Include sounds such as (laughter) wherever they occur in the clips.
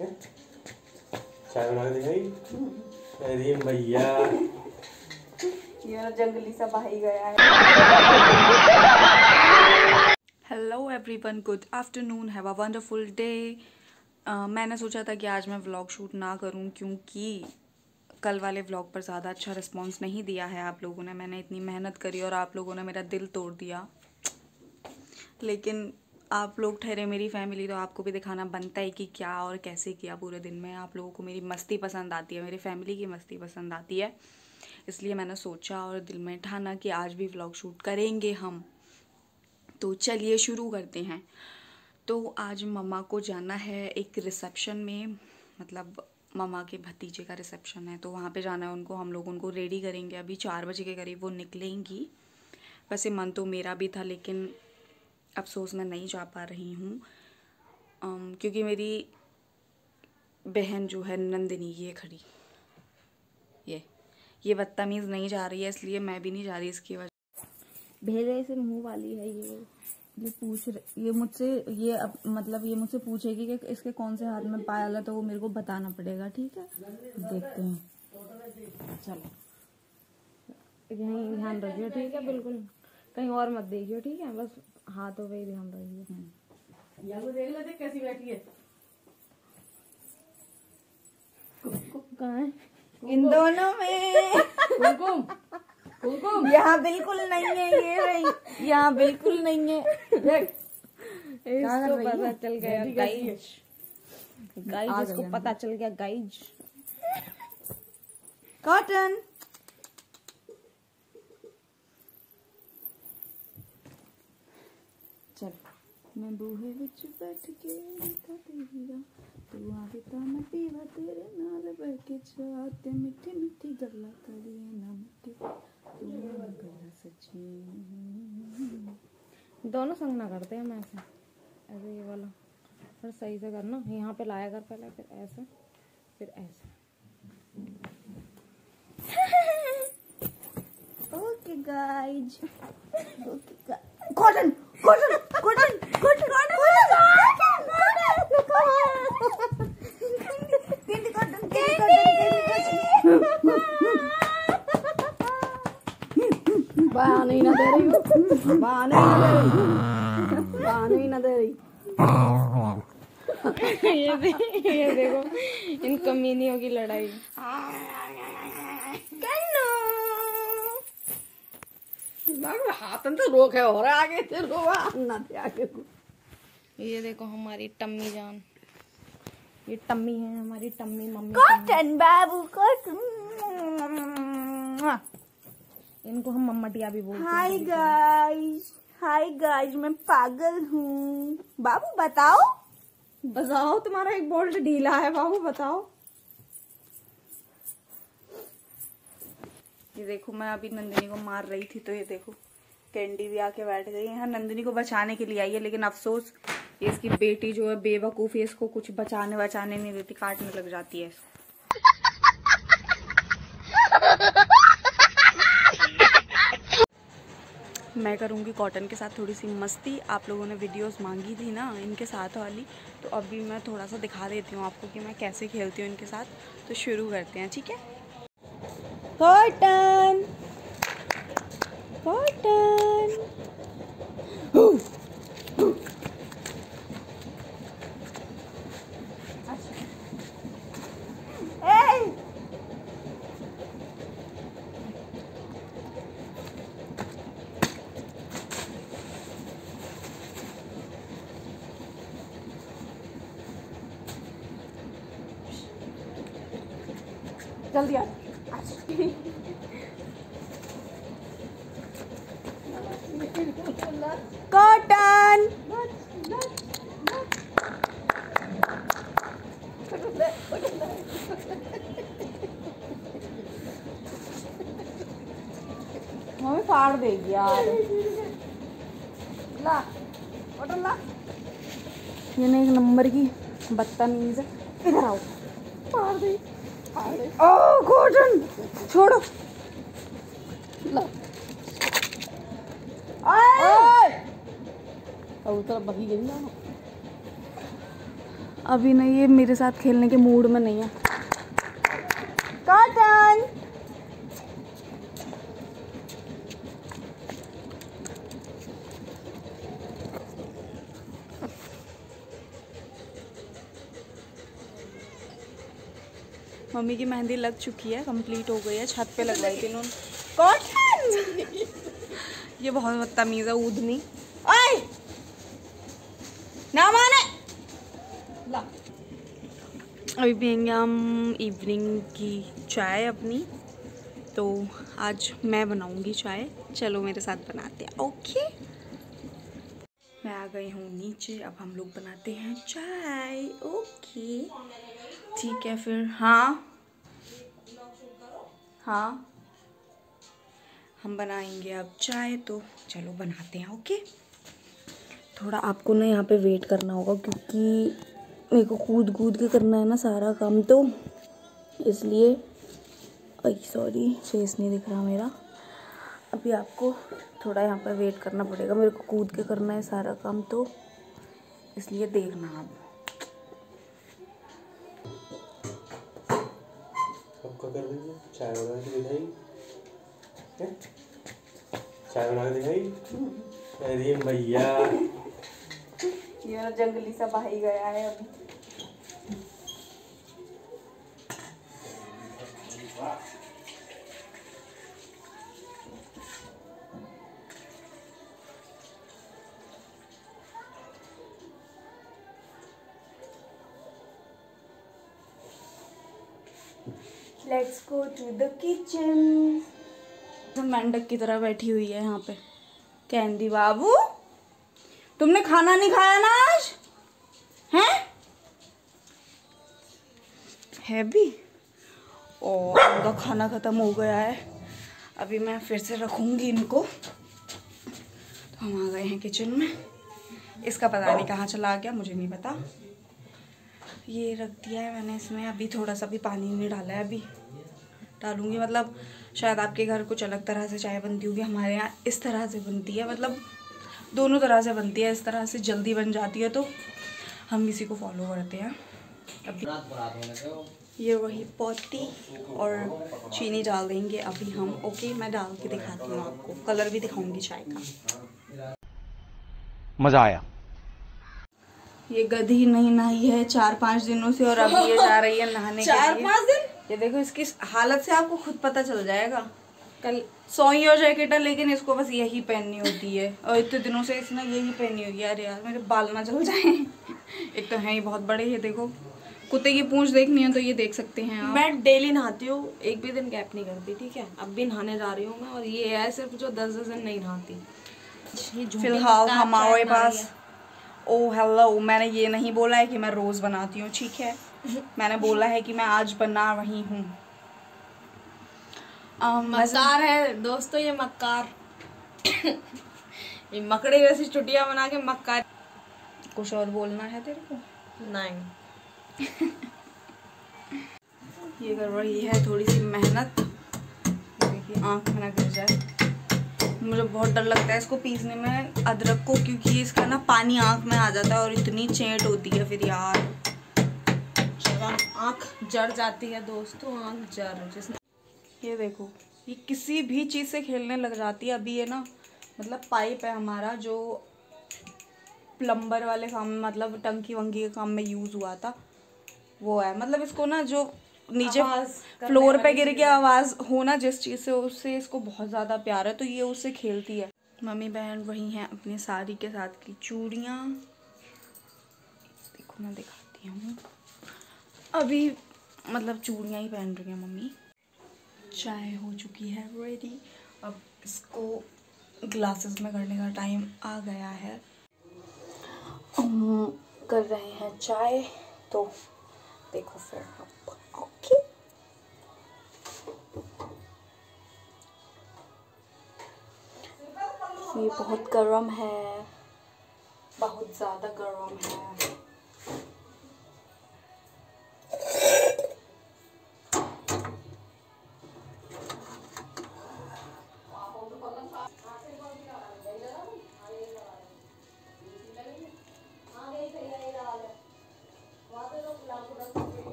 चाय बना के दिखाई अरे भैया। ये जंगली सा भाई गया है। Hello everyone good afternoon have a wonderful day मैंने सोचा था कि आज मैं व्लॉग शूट ना करूँ क्योंकि कल वाले व्लॉग पर ज़्यादा अच्छा रिस्पांस नहीं दिया है आप लोगों ने। मैंने इतनी मेहनत करी और आप लोगों ने मेरा दिल तोड़ दिया। लेकिन आप लोग ठहरे मेरी फैमिली तो आपको भी दिखाना बनता है कि क्या और कैसे किया पूरे दिन में। आप लोगों को मेरी मस्ती पसंद आती है, मेरी फैमिली की मस्ती पसंद आती है। इसलिए मैंने सोचा और दिल में ठाना कि आज भी व्लॉग शूट करेंगे हम। तो चलिए शुरू करते हैं। तो आज मम्मा को जाना है एक रिसेप्शन में मतलब मम्मा के भतीजे का रिसेप्शन है। तो वहाँ पे जाना है उनको, हम लोग उनको रेडी करेंगे। अभी चार बजे के करीब वो निकलेंगी। वैसे मन तो मेरा भी था, लेकिन अफसोस मैं नहीं जा पा रही हूँ। क्योंकि मेरी बहन जो है नंदिनी, ये खड़ी। ये ये बदतमीज़ नहीं जा रही है, इसलिए मैं भी नहीं जा रही इसकी वजह भेड़े से मुँह वाली है ये ये पूछ ये मुझसे, ये अब मतलब ये मुझसे पूछेगी कि इसके कौन से हाथ में पायल है तो वो मेरे को बताना पड़ेगा, ठीक है? देखते हैं। चलो। यहीं ध्यान रखियो, ठीक है? बिल्कुल। कहीं और मत देखियो, ठीक है? बस हाथों पे ही। ध्यान रखियो देख लेते कैसी बैठी है। कहाँ इन दोनों में। कुमकुम। कुमकुम। यहाँ बिल्कुल नहीं है ये रही। यहाँ बिल्कुल नहीं है। इसको पता चल गया गाइज़। गाइज़ इसको पता चल गया गाइज़। कॉटन चल। मैं बूहे विच बैठ के लिखा तेरा। तू आवे ता मैं पीवा तेरे नाल बैठ के चाह ते मिठी मिठी गल्ला करिए ना मिठी। तू गल्ला सच्ची। दोनों संग ना करते हैं हम ऐसे। ऐसे ये वाला। पर सही से करना। यहाँ पे लाया कर पहले फिर ऐसे फिर ऐसे। (laughs) ओके गाइज़ ओके ये देखो इन कमीनियों की लड़ाई। हाथ तो रोक है और आगे से रोवा ना थे आगे ये देखो हमारी टम्मी जान। ये टम्मी है हमारी टम्मी मम्मी कॉटन बाबू कॉटन। इनको हम मम्मटिया भी बोलते हैं। हाय गाइस हाय गाइस मैं पागल हूँ। बाबू बताओ। बताओ तुम्हारा एक बोल्ट ढीला है बाबू बताओ। ये देखो मैं अभी नंदिनी को मार रही थी तो ये देखो, कैंडी भी आके बैठ गई यहाँ नंदिनी को बचाने के लिए आई है, लेकिन अफसोस, ये इसकी बेटी जो है बेवकूफ़ है इसको कुछ बचाने बचाने नहीं देती, काटने लग जाती है मैं करूँगी कॉटन के साथ थोड़ी सी मस्ती। आप लोगों ने वीडियोस मांगी थी ना, इनके साथ वाली तो अभी मैं थोड़ा सा दिखा देती हूँ आपको कि मैं कैसे खेलती हूँ इनके साथ। तो शुरू करते हैं, ठीक है? कॉटन कॉटन जल्दी आ कॉटन मम्मी फाड़ देगी यार। ला ला। ये ना एक नंबर की बदतमीज। है इधर आओ। मार दे ओ कॉटन छोड़ो। ला। बगी ना। अभी ना ये मेरे साथ खेलने के मूड में नहीं है कॉटन मम्मी की मेहंदी लग चुकी है कंप्लीट हो गई है, छत पे लगवाई थी कॉटन (laughs) ये बहुत बदतमीज़ है ऊदनी अभी पियेंगे हम इवनिंग की चाय अपनी। तो आज मैं बनाऊँगी चाय। चलो मेरे साथ बनाते हैं ओके मैं आ गई हूँ नीचे, अब हम लोग बनाते हैं चाय ओके ठीक है फिर हाँ? हाँ। हम बनाएँगे अब चाय तो। चलो बनाते हैं, ओके? थोड़ा आपको ना यहाँ पे वेट करना होगा क्योंकि मेरे को कूद कूद के करना है ना सारा काम तो इसलिए सॉरी फेस नहीं दिख रहा मेरा। अभी आपको थोड़ा यहाँ पर वेट करना पड़ेगा, मेरे को कूद के करना है सारा काम तो इसलिए देखना आप सबका कर देंगे। चाय बना के दिखाई। चाय बना के दिखाई। अरे भैया। ये जंगली सा भाई गया है अभी। Let's go to the kitchen तो मेंढक की तरह बैठी हुई है यहाँ पे। कैंडी बाबू, तुमने खाना नहीं खाया ना आज? हैं? है भी। और उनका खाना ख़त्म हो गया है। अभी मैं फिर से रखूँगी इनको। तो हम आ गए हैं किचन में। इसका पता नहीं कहाँ चला गया, मुझे नहीं पता। ये रख दिया है मैंने इसमें। अभी थोड़ा सा भी पानी नहीं डाला है अभी। डालूँगी। मतलब शायद आपके घर कुछ अलग तरह से चाय बनती होगी हमारे यहाँ इस तरह से बनती है। मतलब दोनों तरह से बनती है इस तरह से जल्दी बन जाती है तो हम इसी को फॉलो करते हैं। अभी ये वही पौती और चीनी डाल देंगे अभी हम। ओके मैं डाल के दिखाती हूँ आपको। कलर भी दिखाऊँगी चाय का। मज़ा आया। ये गधी नहीं नहाई है चार पाँच दिनों से और अभी ये जा रही है नहाने के चार लिए पाँच दिन? ये देखो इसकी हालत से आपको खुद पता चल जाएगा। कल सोई और जैकेट है लेकिन इसको बस यही पहननी होती है। और इतने दिनों से इसने यही पहनी होगी। यार यार मेरे बाल ना जल जाए। एक तो है ही बहुत बड़े ये देखो। कुत्ते की पूंछ देखनी है तो ये देख सकते हैं आप। मैं डेली नहाती हूँ एक भी दिन गैप नहीं करती ठीक है? अब भी नहाने जा रही हूँ मैं और ये है सिर्फ़ जो दस दस दिन नहीं नहाती। फ़िलहाल हमारे पास ओ हेलो मैंने ये नहीं बोला है कि मैं रोज़ बनाती हूँ ठीक है? मैंने बोला है कि मैं आज बना रही हूँ। मक्कार है दोस्तों ये मक्कार। ये मकड़ी जैसी चुटिया बना के मक्कार। कुछ और बोलना है तेरे को? नहीं। (laughs) ये कर रही है थोड़ी सी मेहनत। देखिए आँख में ना गिर जाए। मुझे बहुत डर लगता है इसको पीसने में अदरक को क्योंकि इसका ना पानी आँख में आ जाता है और इतनी चेंट होती है फिर यार। जब आँख जड़ जाती है दोस्तों आँख जड़। जिसने ये देखो ये किसी भी चीज़ से खेलने लग जाती है अभी ये ना मतलब पाइप है हमारा जो प्लम्बर वाले काम में मतलब टंकी वंकी के काम में यूज़ हुआ था। वो है मतलब इसको ना जो नीचे फ्लोर पे गिर के आवाज़ होना जिस चीज़ से उससे इसको बहुत ज़्यादा प्यार है तो ये उससे खेलती है। मम्मी बहन वही हैं अपने साड़ी के साथ की चूड़ियाँ। देखो मैं दिखाती हूँ। अभी मतलब चूड़ियाँ ही पहन रही हैं मम्मी। चाय हो चुकी है रेडी अब इसको ग्लासेस में करने का टाइम आ गया है। कर रहे हैं चाय तो देखो फिर आप ओके ये बहुत गर्म है, बहुत ज़्यादा गर्म है।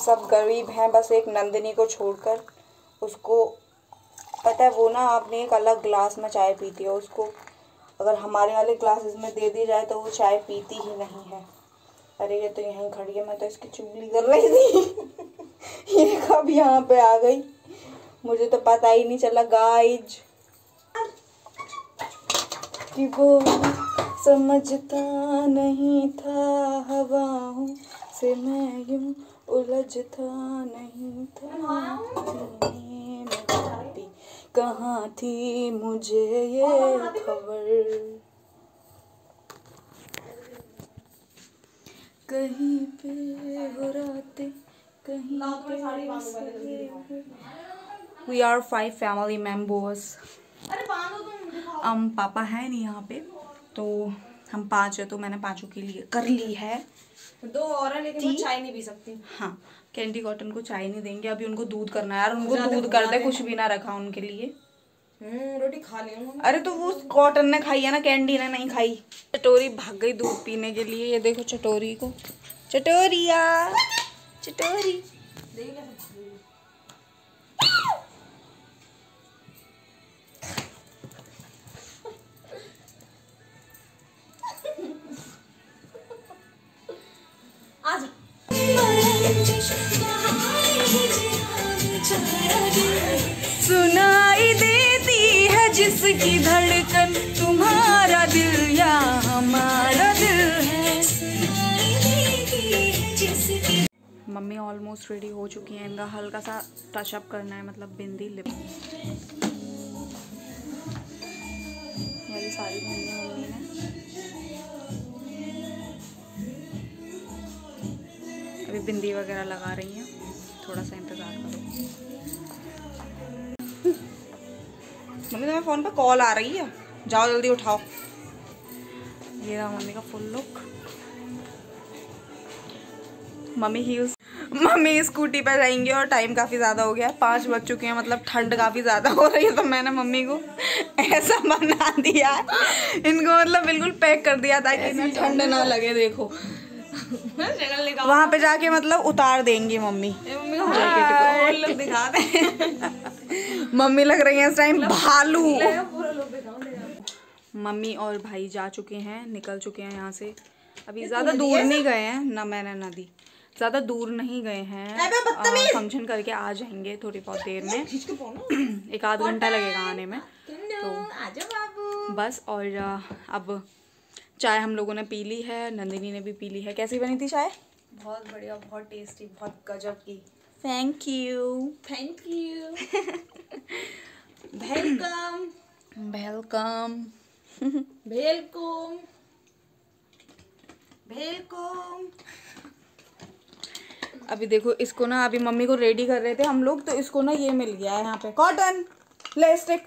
सब गरीब हैं, बस एक नंदिनी को छोड़कर उसको, पता है वो ना आपने एक अलग ग्लास में चाय पीती है, उसको अगर हमारे वाले ग्लासेस में दे दी जाए तो वो चाय पीती ही नहीं है। अरे ये तो यहीं खड़ी है, मैं तो इसकी चुगली कर रही थी। (laughs) ये कब यहाँ पे आ गई? मुझे तो पता ही नहीं चला गाइज़ कि वो समझता नहीं था हवाओं से मैं यूँ उलझता नहीं था। कहाँ थी मुझे ये खबर? कहीं पे हो रातें कहीं पे we are five family members हम पापा है नहीं यहाँ पे तो हम पाँच है तो मैंने पाँचों के लिए कर ली है। दो और है लेकिन वो चाय नहीं पी सकती। हाँ कैंडी कॉटन को चाय नहीं देंगे अभी उनको दूध करना है। यार उनको दूध कर दे कुछ भी ना रखा उनके लिए। हम्म रोटी खा ली अरे तो वो कॉटन ने खाई है ना कैंडी ने नहीं खाई। चटोरी भाग गई दूध पीने के लिए ये देखो चटोरी को। चटोरिया चटोरी। सुनाई देती है जिसकी धड़कन, तुम्हारा दिल या हमारा दिल है। मम्मी ऑलमोस्ट रेडी हो चुकी हैं। इनका हल्का सा टचअप करना है मतलब बिंदी लिप मेरी साड़ी पहनी बिंदी वगैरह लगा रही हैं। थोड़ा सा इंतज़ार करो। मम्मी तुम्हें फ़ोन पे कॉल आ रही है? जाओ जल्दी उठाओ। ये रहा मम्मी का full look. Mummy heels mummy Scooty पे जाएँगे और टाइम काफ़ी ज़्यादा हो गया है। पाँच बज चुके हैं मतलब ठंड काफ़ी ज़्यादा हो रही है तो मैंने मम्मी को ऐसा बना दिया इनको मतलब बिल्कुल पैक कर दिया ताकि ठंड ना लगे, देखो। वहाँ पे जाके मतलब उतार देंगी मम्मी। जैकेट दिखा दे। (laughs) मम्मी लग रही है इस टाइम भालू। मम्मी और भाई जा चुके हैं निकल चुके हैं यहाँ से। अभी ज़्यादा दूर नहीं गए हैं ना मैंने नदी। ज़्यादा दूर नहीं गए हैं। फ़ंक्शन करके आ जाएँगे थोड़ी बहुत देर में। (clears throat) एक आध घंटा लगेगा आने में। तो बस और अब चाय हम लोगों ने पी ली है नंदिनी ने भी पी ली है। कैसी बनी थी चाय? बहुत बढ़िया बहुत टेस्टी बहुत गजब की। Thank you thank you welcome welcome welcome welcome अभी देखो इसको ना अभी मम्मी को रेडी कर रहे थे हम लोग तो इसको ना ये मिल गया है यहाँ पे। कॉटन प्लास्टिक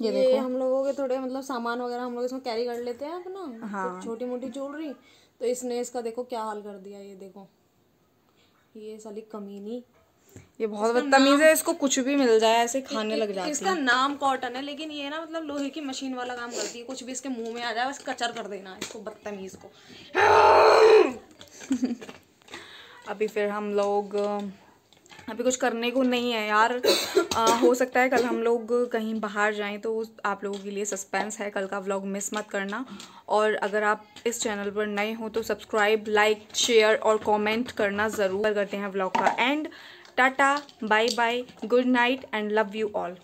ये ये देखो। हम लोगों के थोड़े मतलब सामान वगैरह हम लोग इसमें कैरी कर लेते हैं अपना हाँ। छोटी मोटी ज्वेलरी तो इसने इसका देखो क्या हाल कर दिया ये देखो। ये साली कमीनी। ये बहुत बदतमीज है इसको कुछ भी मिल जाए ऐसे खाने लग जाती इसका नाम कॉटन है लेकिन ये ना मतलब लोहे की मशीन वाला काम करती है कुछ भी इसके मुँह में आ जाए बस कचर कर देना इसको बदतमीज को। (laughs) अभी फिर हम लोग अभी कुछ करने को नहीं है यार। आ, हो सकता है कल हम लोग कहीं बाहर जाएँ तो आप लोगों के लिए सस्पेंस है कल का व्लॉग मिस मत करना। और अगर आप इस चैनल पर नए हो तो सब्सक्राइब लाइक शेयर और कमेंट करना ज़रूर करते हैं व्लॉग का। And tata bye bye good night and love you all